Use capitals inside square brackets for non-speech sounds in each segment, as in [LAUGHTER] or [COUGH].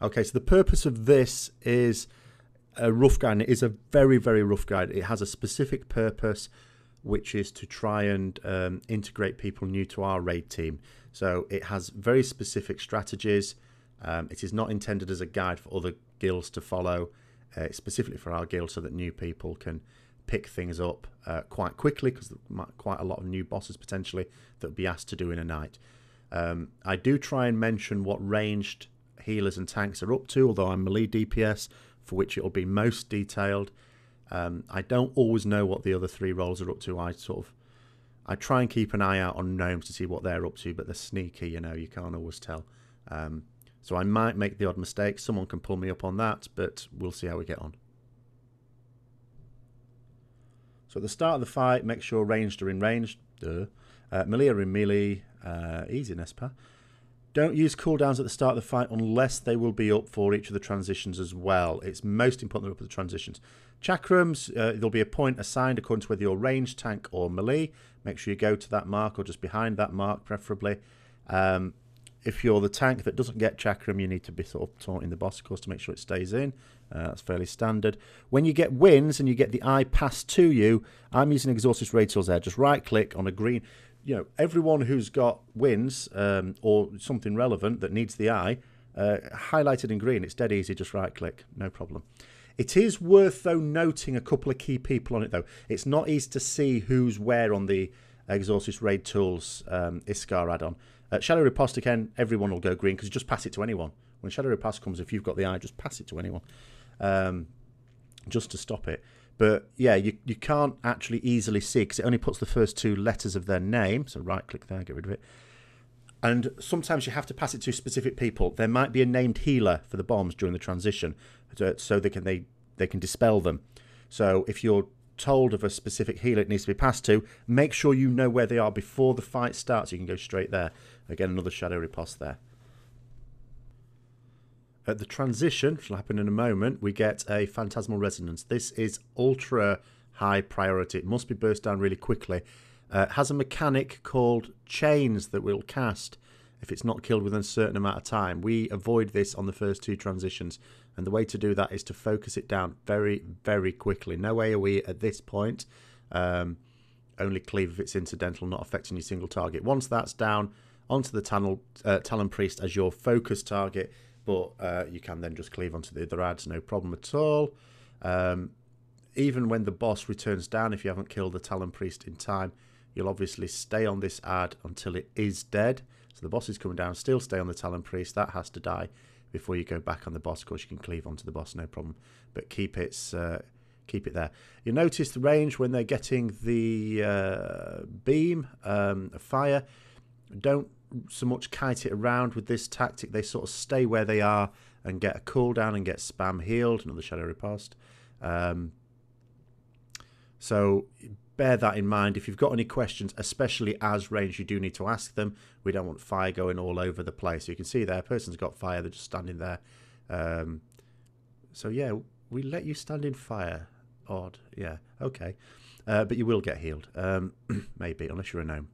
Okay, so the purpose of this is a rough guide. It is a very, very rough guide. It has a specific purpose, which is to try and um, integrate people new to our raid team. So it has very specific strategies. Um, it is not intended as a guide for other guilds to follow. Uh, it's specifically for our guild so that new people can pick things up uh, quite quickly because quite a lot of new bosses potentially that will be asked to do in a night. Um, I do try and mention what ranged healers and tanks are up to, although I'm melee DPS, for which it will be most detailed. Um, I don't always know what the other three roles are up to. I sort of I try and keep an eye out on gnomes to see what they're up to, but they're sneaky, you know, you can't always tell. Um, so I might make the odd mistake. Someone can pull me up on that, but we'll see how we get on. So at the start of the fight, make sure ranged are in range. Duh. Uh, melee are in melee. Uh, easy, Nespa. Don't use cooldowns at the start of the fight unless they will be up for each of the transitions as well. It's most important they're up for the transitions. Chakrams, uh, there'll be a point assigned according to whether you're range, tank, or melee. Make sure you go to that mark or just behind that mark, preferably. Um, if you're the tank that doesn't get chakram, you need to be sort of taunting the boss, of course, to make sure it stays in. Uh, that's fairly standard. When you get winds and you get the eye passed to you, I'm using Exorsus Raid Tools there. Just right click on a green. You know, everyone who's got winds um, or something relevant that needs the eye, uh, highlighted in green. It's dead easy. Just right click, no problem. It is worth though noting a couple of key people on it though. It's not easy to see who's where on the Exorsus Raid Tools um, Iskar add-on. Uh, Shadow Riposte again, everyone will go green because you just pass it to anyone. When Shadow Riposte comes, if you've got the eye, just pass it to anyone, um, just to stop it. But yeah, you, you can't actually easily see because it only puts the first two letters of their name. So right click there, get rid of it. And sometimes you have to pass it to specific people. There might be a named healer for the bombs during the transition, so they can they they can dispel them. So if you're told of a specific healer it needs to be passed to, make sure you know where they are before the fight starts. You can go straight there. Again, another shadow riposte there. At the transition, which will happen in a moment, we get a phantasmal resonance. This is ultra high priority. It must be burst down really quickly. Uh, has a mechanic called chains that will cast if it's not killed within a certain amount of time. We avoid this on the first two transitions, and the way to do that is to focus it down very, very quickly. No AoE at this point. Um, only cleave if it's incidental, not affecting your single target. Once that's down, onto the Talon, uh, Talon Priest as your focus target, but uh, you can then just cleave onto the other ads, no problem at all. Um, even when the boss returns down, if you haven't killed the Talon Priest in time, you'll obviously stay on this ad until it is dead. So the boss is coming down, still stay on the Talon Priest. That has to die before you go back on the boss. Of course, you can cleave onto the boss, no problem. But keep its uh, keep it there. You notice the range when they're getting the uh, beam um, fire. Don't so much kite it around with this tactic. They sort of stay where they are and get a cooldown and get spam healed. Another shadow riposte. Um, so bear that in mind. If you've got any questions, especially as range, you do need to ask them. We don't want fire going all over the place. You can see there, person's got fire. They're just standing there. Um, so yeah, we let you stand in fire. Odd. Yeah. Okay. Uh, but you will get healed. Um, [CLEARS THROAT] maybe, unless you're a gnome.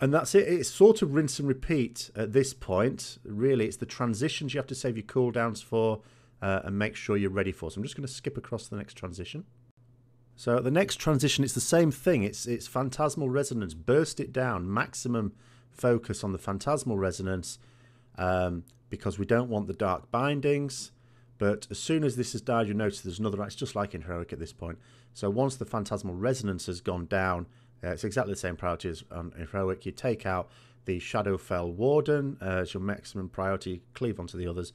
And that's it. It's sort of rinse and repeat at this point. Really, it's the transitions you have to save your cooldowns for uh, and make sure you're ready for. So I'm just going to skip across the next transition. So the next transition, it's the same thing. It's it's phantasmal resonance. Burst it down. Maximum focus on the phantasmal resonance um, because we don't want the dark bindings. But as soon as this has died, you notice there's another. It's just like in heroic at this point. So once the phantasmal resonance has gone down, uh, it's exactly the same priority as on heroic. You take out the Shadowfel Warden uh, as your maximum priority, cleave onto the others.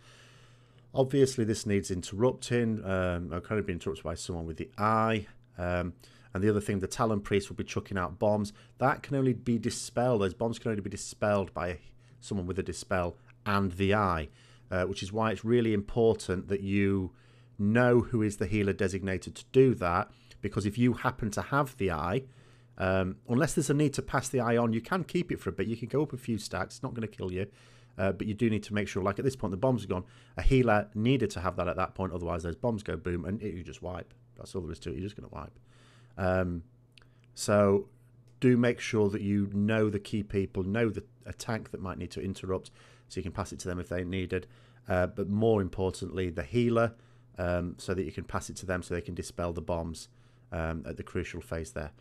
Obviously, this needs interrupting. Um, kind of be interrupted by someone with the eye. Um, and the other thing, the Talon Priest will be chucking out bombs. That can only be dispelled. Those bombs can only be dispelled by someone with a dispel and the eye, uh, which is why it's really important that you know who is the healer designated to do that. Because if you happen to have the eye, um, unless there's a need to pass the eye on, you can keep it for a bit. You can go up a few stacks. It's not going to kill you. Uh, but you do need to make sure, like at this point, the bombs are gone. A healer needed to have that at that point. Otherwise, those bombs go boom and it, you just wipe. That's all there is to it. You're just going to wipe. Um, so do make sure that you know the key people, know the, a tank that might need to interrupt. so you can pass it to them if they needed. Uh, but more importantly, the healer, um, so that you can pass it to them so they can dispel the bombs um, at the crucial phase there.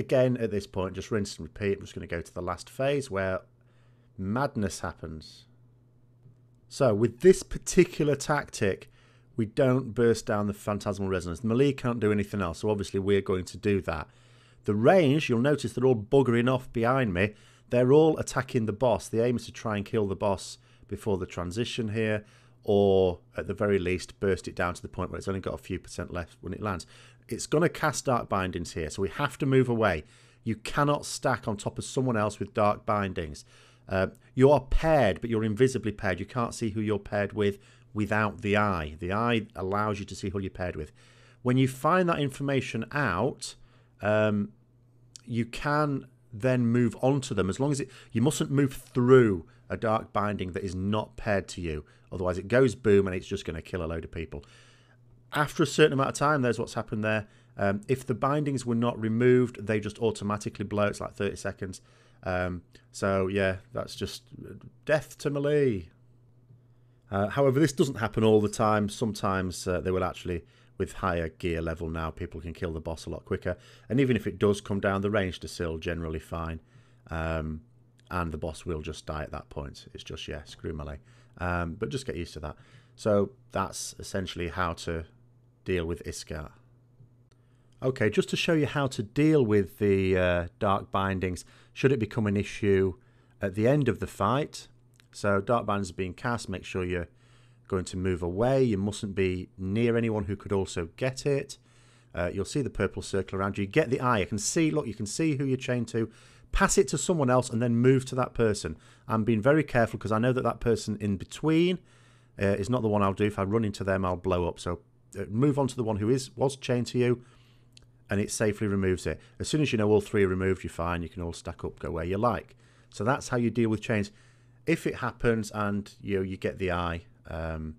Again, at this point, just rinse and repeat. I'm just going to go to the last phase where madness happens. So, with this particular tactic, we don't burst down the phantasmal resonance. The melee can't do anything else, so obviously we're going to do that. The range, you'll notice they're all buggering off behind me. They're all attacking the boss. The aim is to try and kill the boss before the transition here, or at the very least, burst it down to the point where it's only got a few percent left when it lands. It's going to cast dark bindings here, so we have to move away. You cannot stack on top of someone else with dark bindings. Uh, you are paired, but you're invisibly paired. You can't see who you're paired with without the eye. The eye allows you to see who you're paired with. When you find that information out, um, you can then move on to them as long as it you mustn't move through a dark binding that is not paired to you. Otherwise it goes boom and it's just going to kill a load of people. After a certain amount of time there's what's happened there. Um, if the bindings were not removed they just automatically blow. It's like 30 seconds. Um, so yeah that's just death to melee uh, however this doesn't happen all the time. Sometimes uh, they will actually with higher gear level now, people can kill the boss a lot quicker. And even if it does come down, the range to still generally fine. Um, and the boss will just die at that point. It's just, yeah, screw melee. Um, but just get used to that. So that's essentially how to deal with Iskar. Okay, just to show you how to deal with the uh, dark bindings, should it become an issue at the end of the fight. So dark bindings are being cast, make sure you're going to move away. You mustn't be near anyone who could also get it. Uh, you'll see the purple circle around you. Get the eye. You can see, look, you can see who you're chained to. Pass it to someone else and then move to that person. I'm being very careful because I know that that person in between uh, is not the one I'll do. If I run into them, I'll blow up. So uh, move on to the one who is was chained to you and it safely removes it. As soon as you know all three are removed, you're fine. You can all stack up, go where you like. So that's how you deal with chains. If it happens and you know, you get the eye, um,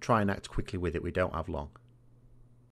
try and act quickly with it. We don't have long.